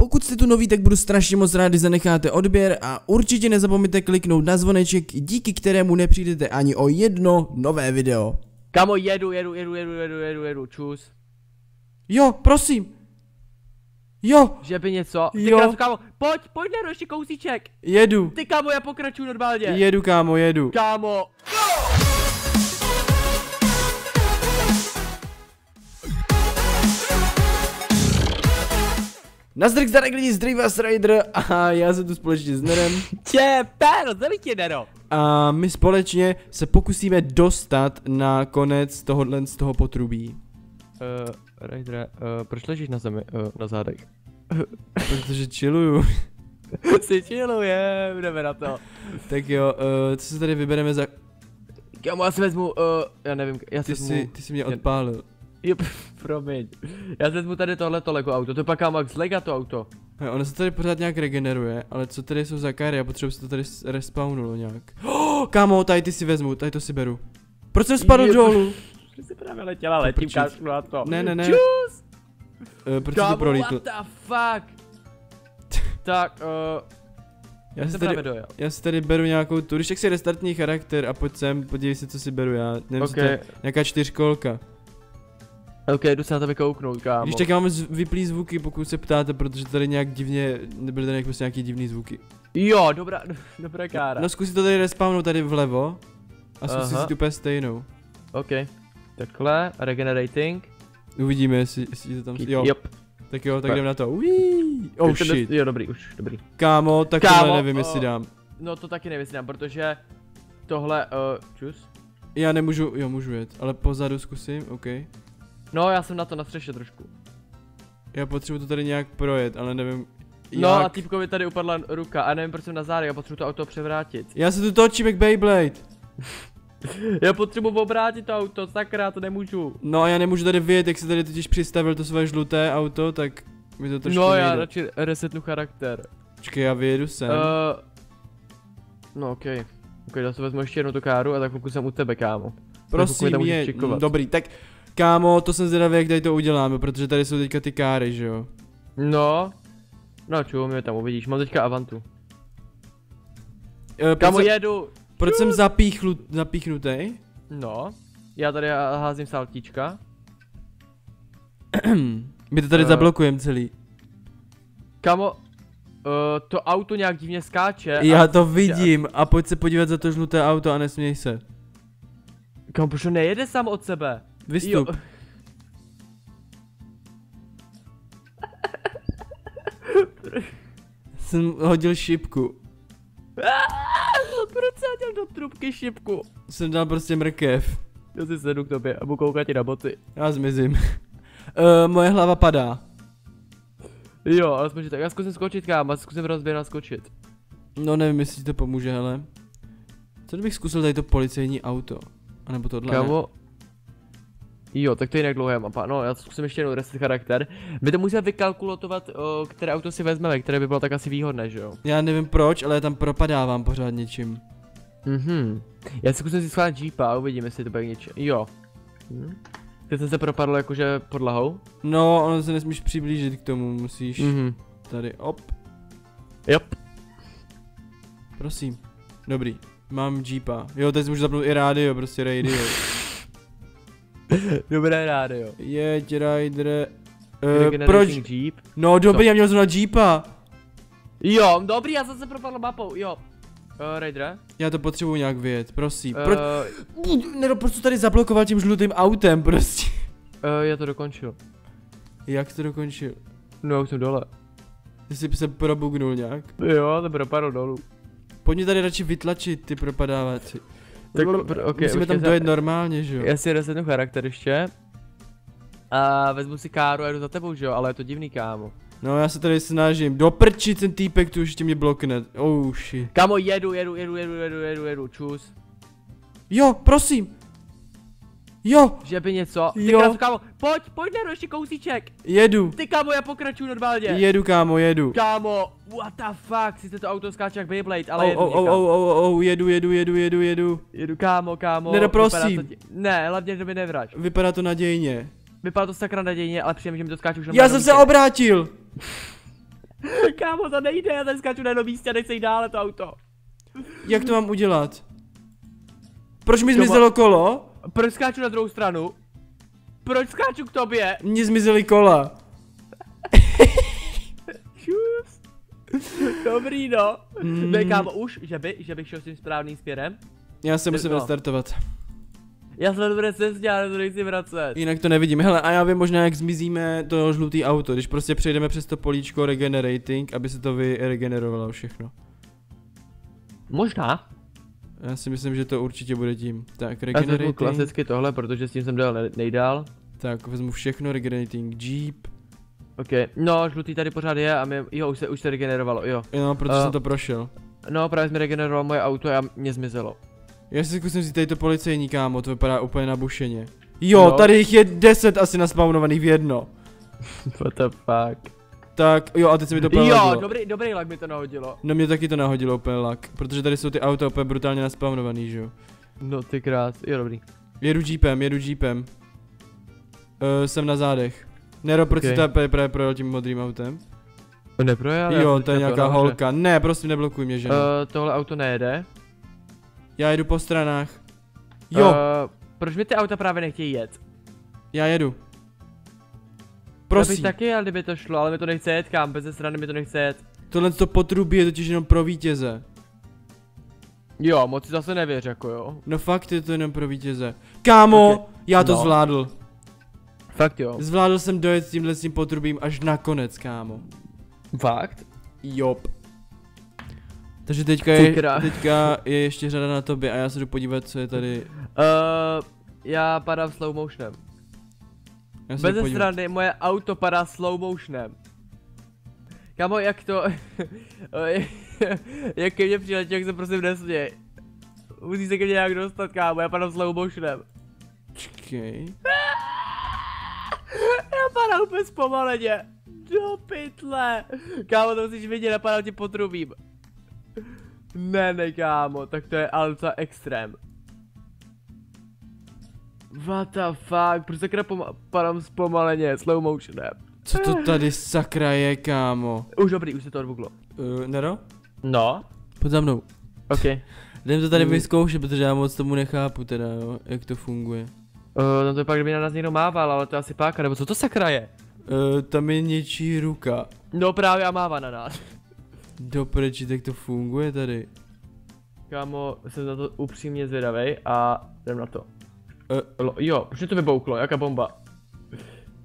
Pokud jste tu noví, tak budu strašně moc rád, když zanecháte odběr a určitě nezapomeňte kliknout na zvoneček, díky kterému nepřijdete ani o jedno nové video. Kamo, jedu, jedu, jedu, jedu, jedu, jedu, jedu, čus. Jo, prosím. Jo, Že by něco. Ty Jo. krásu, kámo, pojď, pojď na ještě kousíček. jedu. Ty kámo, já pokračuju normálně. Jedu, kámo, jedu. Kámo. Nazdar, zdarek lidi, zdraví vás Rider a já jsem tu společně s Nerem. Tě, péro, zdraví tě, Nero. A my společně se pokusíme dostat na konec tohohle z toho potrubí. Uh, Rajdre, uh, proč ležíš na zemi, uh, na zádech? Protože chilluju. si chilluje, jdeme na to. tak jo, uh, co se tady vybereme za... Kámo, já si vezmu, uh, já nevím, já si Ty vezmu... jsi, ty jsi mě odpálil. Jo, promiň. Já vezmu tady tohleto Lego auto, to je pak Max Lega to auto. He, ono se tady pořád nějak regeneruje, ale co tady jsou za kary? Já potřebuji se to tady respawnulo nějak. Oh, kámo, tady ty si vezmu, tady to si beru. Proč jsem spadl Je- dolů? Ty jsi právě letěla, letím, kašlu na to. Ne, ne, ne. Čus! Uh, proč jsi to prolítl? what the fuck? tak, uh, Já si tady, dojel. já si tady beru nějakou tu, když tak si restartní charakter a pojď sem, podívej se, co si beru já. Nevím, co to Nějaká čtyřkolka. Ok, jdu se na tebe kouknout, kámo. Když tak já mám z- vyplý zvuky, pokud se ptáte, protože tady nějak divně, nebyly tady prostě nějaký divný zvuky. Jo, dobrá, dobrá kára. No zkus si to tady respawnout tady vlevo. A zkus si Aha. si úplně stejnou. Ok, takhle, regenerating. Uvidíme, jestli, jestli to tam... Jo, Yep. tak jo, tak jdem na to. Uí. Oh to shit. Jo, dobrý, už, dobrý. Kámo, tak Kámo, tohle nevím, jestli o- dám. No to taky nevyznám, protože tohle, uh, čus. Já nemůžu, jo můžu jet, ale pozadu zkusím, OK. No, já jsem na to na střeše trošku. Já potřebuji to tady nějak projet, ale nevím No jak. a týpkovi tady upadla ruka a nevím proč jsem na zádech, já potřebuji to auto převrátit. Já se tu točím jak Beyblade. Já potřebuji obrátit to auto, sakra, to nemůžu. No a já nemůžu tady vyjet, jak se tady totiž přistavil to své žluté auto, tak mi to trošku no já nejde. radši resetnu charakter. Počkej, já vyjedu sem. Uh, no ok. Ok, já si vezmu ještě jednu tu káru a tak pokud jsem u tebe, kámo. Prosím, je, dobrý, tak kámo, to jsem zvědavý, jak tady to uděláme, protože tady jsou teďka ty káry, že jo. No. No čum, mě tam uvidíš, mám teďka Avantu. E, Kámo, jsem, jedu! proč jsem zapíchlu, zapíchnutý? No. Já tady há- házím saltíčka. My to tady Eh. zablokujem celý. Kámo, uh, to auto nějak divně skáče. Já a, to vidím a pojď se podívat za to žluté auto a nesměj se. Kámo, proč to nejede sám od sebe? Vystup. Jo. Jsem hodil šipku. Proč jsem dělal do trubky šipku? Jsem dal prostě mrkev. Já si sedu k tobě a budu koukat ti na boty. Já zmizím. uh, moje hlava padá. Jo, ale jsme tak, já zkusím skočit kámo, zkusím rozběrat skočit. No nevím, jestli ti to pomůže, hele. Co kdybych zkusil tady to policejní auto? A nebo tohle? Kámo, Jo, tak to je jinak dlouhá mapa. No, já zkusím ještě jednou reset charakter. My to musíme vykalkulovat, o, které auto si vezmeme, které by bylo tak asi výhodné, že jo? Já nevím proč, ale já tam propadávám pořád něčím. Mhm. Já si zkusím si schválit Jeepa a uvidím, jestli to bude něče. Jo. Hm. Ty jsem se propadl jakože podlahou? No, ono se nesmíš přiblížit k tomu, musíš Mhm. tady, op, Yep. prosím. Dobrý, mám jeepa. Jo, teď si můžu zapnout i rádio, prostě radio. Dobré rádio. Jeď, rider. Uh, proč? Jeep. No dobrý, já měl zrovna jeepa. Jo, dobrý, já jsem se propadl mapou, jo. Uh, Raidera? Já to potřebuji nějak vyjet, prosím. Uh, Proč? Ne, no, proč to tady zablokoval tím žlutým autem, prostě. uh, já to dokončil. Jak jsi to dokončil? No, já už jsem dole. Ty jsi se probugnul nějak. Jo, to propadl dolů. Pojď mě tady radši vytlačit, ty propadávací. Tak, pr- ok, Musíme tam za- dojet normálně, že jo? Já si resetnu charakter ještě. A vezmu si káru a jdu za tebou, že jo, ale je to divný kámo. No já se tady snažím. Doprčit ten týpek tu ještě mě blokne. Oh shit. Kámo, jedu, jedu, jedu, jedu, jedu, jedu, jedu, čus. Jo, prosím. Jo, Že by něco. Ty Jo. krásu, kámo, pojď, pojď na ještě kousíček. jedu. Ty kámo, já pokračuju normálně. Jedu, kámo, jedu. Kámo, what the fuck, sice to auto skáče jak Beyblade, ale Oh, jedu oh, oh, někam. oh, oh, oh, jedu, jedu, jedu, jedu, jedu. Jedu kámo, kámo. Vypadá prosím. to Ne, hlavně do mě nevrať. Vypadá to nadějně. Vypadá to sakra nadějně, ale přijím, že mi to skáče už na Já jsem se obrátil. Kámo, to nejde, já tady skáču na jednom místě a nechci jít dále to auto. Jak to mám udělat? Proč mi To zmizelo kolo? Proč skáču na druhou stranu? Proč skáču k tobě? Mně zmizely kola. Čus. Dobrý no. Mm. Ne, kámo, už, že by, že bych šel s tím správným směrem. Já se musím No. restartovat. Já jsem na dobré cestě, ale to nechci vracet. Jinak to nevidím. Hele, a já vím možná, jak zmizíme to žlutý auto, když prostě přejdeme přes to políčko regenerating, aby se to vyregenerovalo všechno. Možná. Já si myslím, že to určitě bude tím. Tak, Já regenerating. klasicky tohle, protože s tím jsem dal ne- nejdál. Tak, vezmu všechno, regenerating Jeep. Ok, no, žlutý tady pořád je a mě, jo, už se, už se regenerovalo, jo. Jo, protože A- jsem to prošel. No, právě jsme regenerovalo moje auto a mě zmizelo. Já si zkusím vzít tady to policejní kámo, to vypadá úplně nabušeně. Jo, No. tady jich je 10 asi naspawnovaných v jedno. What the fuck. Tak, jo, a teď se mi to Jo, pohodilo. dobrý, dobrý lag mi to nahodilo. No mě taky to nahodilo úplně lak, protože tady jsou ty auta úplně brutálně naspawnovaný, že jo. No ty krás, jo dobrý. Jedu jeepem, jedu jeepem. Uh, jsem na zádech. Nero, proč Ok. okay. jsi tady právě projel tím modrým autem? Neprojel? jo, to je nějaká holka. Ne, prosím, neblokuj mě, že? Uh, Uh, tohle auto nejede. já jedu po stranách. Jo, Uh, proč mi ty auta právě nechtějí jet? já jedu. Já bych Prosím, taky jel, kdyby to šlo, ale mi to nechce jet kam, bez strany mi to nechce jet. tohle to potrubí je totiž jenom pro vítěze. Jo, moc si zase nevěř, jako jo. No fakt je to jenom pro vítěze. Kámo, Ok. já to No. zvládl. Fakt jo. Zvládl jsem dojet s tímhle s tím potrubím až nakonec, kámo. Fakt? Jop. Takže teďka je, teďka je ještě řada na tobě a já se jdu podívat, co je tady. Uh, já padám slow motionem. Bez strany moje auto padá slow motionem. Kámo, jak to... jak ke mně přiletěl, jak se prosím nesměj. Musí se ke mně nějak dostat, kámo, já padám slow motionem. Počkej. Já padám úplně zpomaleně. Do pytle. Kámo, to musíš vidět, napadám ti potrubím. Ne, ne, kámo, tak to je alta extrém. What the fuck, proč sakra padám zpomaleně, slow motionem. Co to tady sakra je, kámo? Už dobrý, už se to odbuglo. Uh, Nero? No, Pojď za mnou. ok. Jdem to tady Mm. vyzkoušet, protože já moc tomu nechápu teda, jo, jak to funguje. Uh, no to je pak, kdyby na nás někdo mával, ale to je asi páka, nebo co to sakra je? Uh, tam je něčí ruka. No právě a mává na nás. Do preči, tak to funguje tady. Kámo, jsem na to upřímně zvědavej a jdem na to. Uh, Lo, jo, proč to vybouklo, jaká bomba?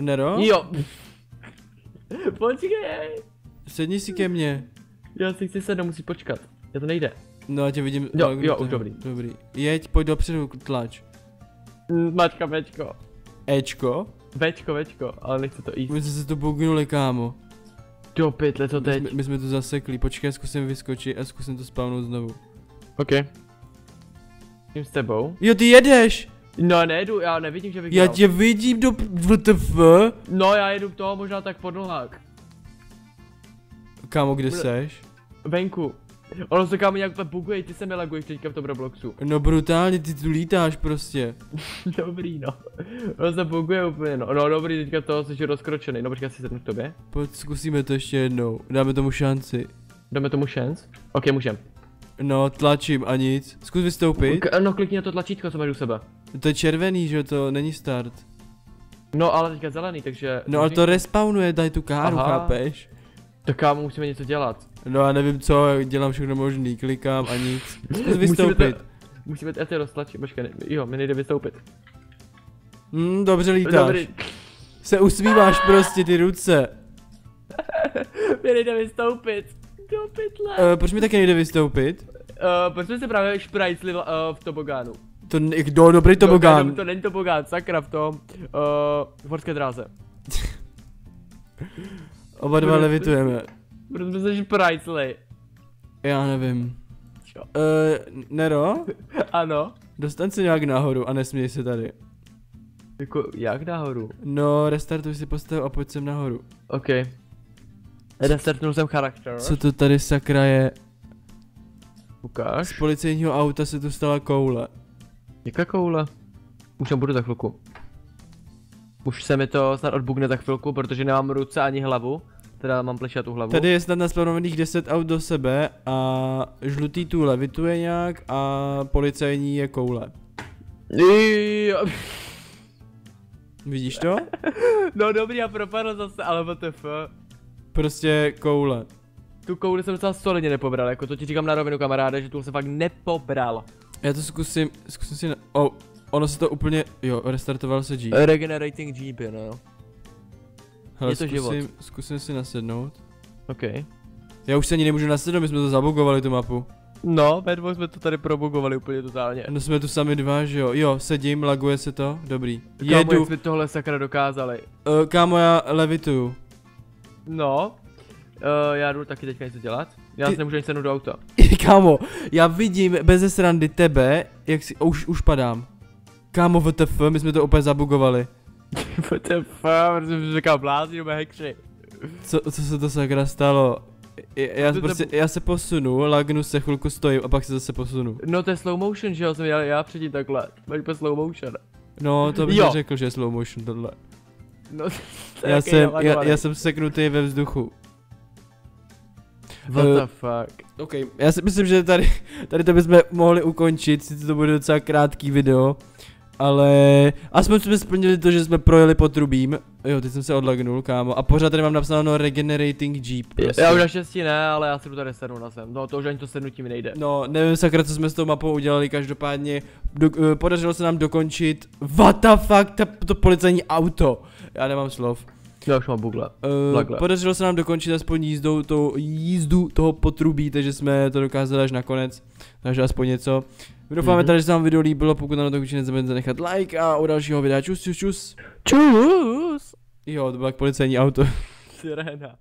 Nero? Jo. Počkej. Sedni si ke mně. Já si chci sednout, musí počkat. Já to nejde. No, já tě vidím. Jo, tak jo, to- už dobrý. Dobrý. Jeď, pojď dopředu, tlač. Mačka, Bčko. Ečko? Bčko, Bčko, ale nechce to jíst. My jsme se to bugnuli, kámo. Do pytle, My teď? jsme, my jsme to zasekli, počkej, zkusím vyskočit a zkusím to spawnout znovu. OK. Tím s tebou. Jo, ty jedeš! No nejdu, já nevidím, že bych Já tě vidím do WTF. No já jedu toho možná tak pod nohák. Kámo, kde Bude- seš? Venku. Ono se kámo nějak buguje, ty se mi laguješ teďka v tom Robloxu. No brutálně, ty tu lítáš prostě. dobrý no. Ono se buguje úplně no. No dobrý, teďka toho jsi rozkročený. No počkej, já si sednu k tobě. Pojď, zkusíme to ještě jednou. Dáme tomu šanci. Dáme tomu šance? Ok, můžem. No, tlačím a nic. Zkus vystoupit. K- no klikni na to tlačítko, co máš u sebe. To je červený, že to není start. No ale teďka zelený, takže... No ale to respawnuje, daj tu káru, Aha. chápeš? Tak kámo, musíme něco dělat. No já nevím co, dělám všechno možný, klikám a nic. Zkus Musíme vystoupit. to, musíme to, to roztlačit, počkej, jo, mi nejde vystoupit. Hm, dobře lítáš. Dobrý, Se usmíváš prostě ty ruce. mi nejde vystoupit. Do pytle. Uh, proč mi taky nejde vystoupit? Uh, proč jsme se právě šprajcli uh, v tobogánu? To kdo, dobrý tobogán. No, to, to není tobogán, sakra v tom. Uh, v horské dráze. Oba dva levitujeme. Proč jsme se šprajcli? Já nevím. Čo? Uh, Nero, Ano. dostaň se nějak nahoru a nesměj se tady. Jako, jak nahoru? No, restartuj si postavu a pojď sem nahoru. OK. Restartnul jsem charakter. Co to tady sakra je? Z Ukáž. policejního auta se tu stala koule. Jaká koule? Už tam budu za chvilku. Už se mi to snad odbugne za chvilku, protože nemám ruce ani hlavu. teda mám plešat tu hlavu. Tady je snad nasplanovaných 10 aut do sebe a žlutý tu levituje nějak a policajní je koule. Vidíš to? No dobrý, já propadl zase, ale WTF. Prostě koule. Tu kouli jsem docela solidně nepobral, jako to ti říkám na rovinu kamaráde, že tu jsem fakt nepobral. Já to zkusím, zkusím si na... Oh, ono se to úplně, jo, restartoval se Jeep. Regenerating Jeep, no. Hele, je to zkusím, život. zkusím si nasednout. OK. Já už se ani nemůžu nasednout, my jsme to zabugovali tu mapu. No, ve dvou jsme to tady probugovali úplně totálně. No jsme tu sami dva, že jo? Jo, sedím, laguje se to, dobrý. Kámo, Jedu, jsme tohle sakra dokázali. uh, kámo, já levituju. No. Uh, já jdu taky teďka něco dělat. Já Ty- si nemůžu ani sednout do auta. kámo, já vidím bez srandy tebe, jak si, oh, už, už padám. Kámo, WTF, my jsme to úplně zabugovali. WTF, protože jsem říkal blázni nebo hekři. Co, co se to sakra stalo? Já, já, To- prostě, já se posunu, lagnu se, chvilku stojím a pak se zase posunu. No to je slow motion, že jo, jsem dělal já předtím takhle. Máš úplně slow motion. No, to bych Jo. neřekl, že je slow motion tohle. No, Já jsem, já, já jsem seknutý ve vzduchu. What Eh, the fuck. OK, já si myslím, že tady, tady to bychom mohli ukončit, sice to bude docela krátký video, ale aspoň jsme splnili to, že jsme projeli potrubím. Jo, teď jsem se odlagnul, kámo, a pořád tady mám napsáno Regenerating Jeep. Prostě. Já už naštěstí ne, ale já si jdu tady sednout na sem. No to už ani to sednutí mi nejde. No, nevím sakra, co jsme s tou mapou udělali, každopádně do, uh, podařilo se nám dokončit, what the fuck, ta, to policajní auto. Já nemám slov. Já už mám bugle. Uh, podařilo se nám dokončit aspoň jízdou, to, jízdu toho potrubí, takže jsme to dokázali až nakonec, takže aspoň něco. My doufáme Mhm. tady, že se vám video líbilo, pokud na to určitě nezapomeňte nechat like a u dalšího videa čus čus čus. Čus! Jo, to bylo jak policajní auto. Sirena.